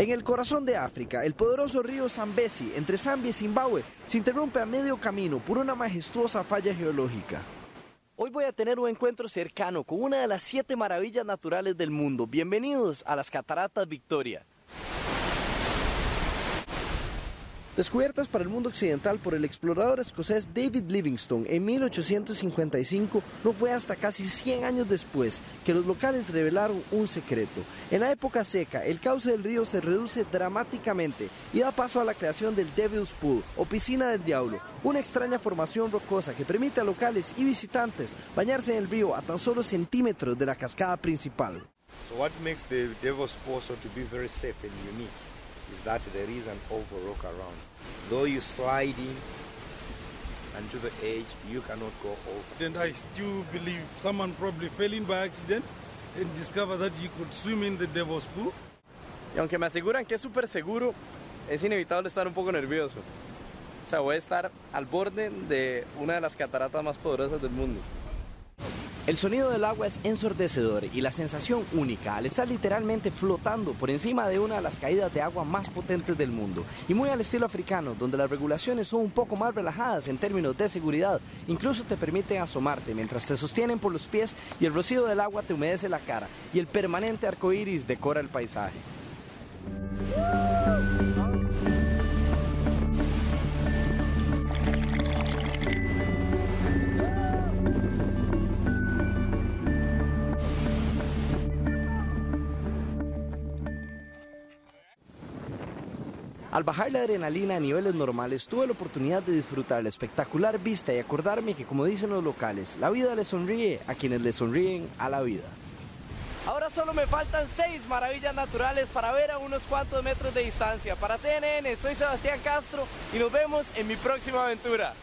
En el corazón de África, el poderoso río Zambezi, entre Zambia y Zimbabue, se interrumpe a medio camino por una majestuosa falla geológica. Hoy voy a tener un encuentro cercano con una de las siete maravillas naturales del mundo. Bienvenidos a las Cataratas Victoria. Descubiertas para el mundo occidental por el explorador escocés David Livingstone en 1855, no fue hasta casi 100 años después que los locales revelaron un secreto. En la época seca, el cauce del río se reduce dramáticamente y da paso a la creación del Devil's Pool o piscina del diablo, una extraña formación rocosa que permite a locales y visitantes bañarse en el río a tan solo centímetros de la cascada principal. So what makes the Devil's Pool so to be very safe and unique is that there is an oval rock around. Though you slide in and to the edge, you cannot go over. And I still believe someone probably fell in by accident and discovered that he could swim in the devil's pool. Y aunque me aseguran que es súper seguro, es inevitable estar un poco nervioso. O sea, voy a estar al borde de una de las cataratas más poderosas del mundo. El sonido del agua es ensordecedor y la sensación única al estar literalmente flotando por encima de una de las caídas de agua más potentes del mundo. Y muy al estilo africano, donde las regulaciones son un poco más relajadas en términos de seguridad. Incluso te permiten asomarte mientras te sostienen por los pies y el rocío del agua te humedece la cara y el permanente arco iris decora el paisaje. Al bajar la adrenalina a niveles normales, tuve la oportunidad de disfrutar la espectacular vista y acordarme que, como dicen los locales, la vida le sonríe a quienes le sonríen a la vida. Ahora solo me faltan seis maravillas naturales para ver a unos cuantos metros de distancia. Para CNN, soy Sebastián Castro y nos vemos en mi próxima aventura.